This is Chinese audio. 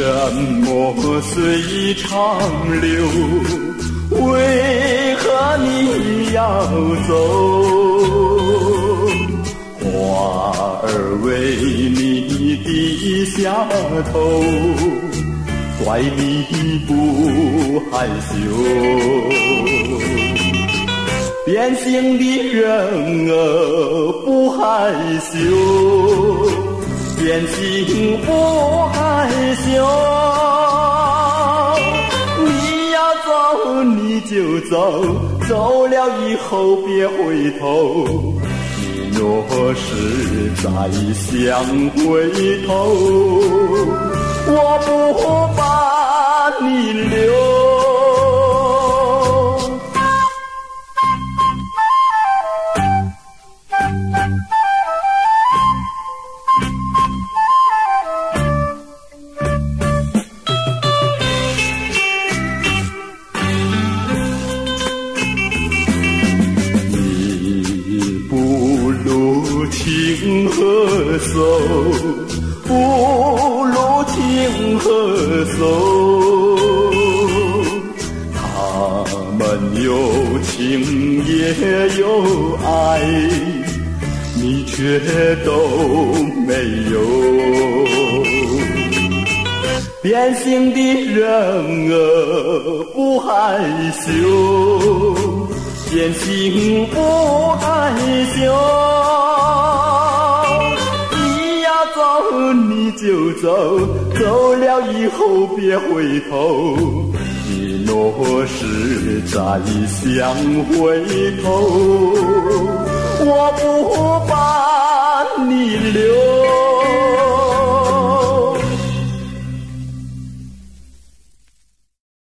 么随长流？为何你要走？花儿为你低下头，怪你不害羞。变心的人儿不害羞，变心不害羞。你要走你就走，走了以后别回头。你若是再想回头，我不把你留。走？不如情何守？他们有情也有爱，你却都没有。变心的人儿不害羞，变心不害羞。你就走，走了以后别回头。你若是再想回头，我不把你留。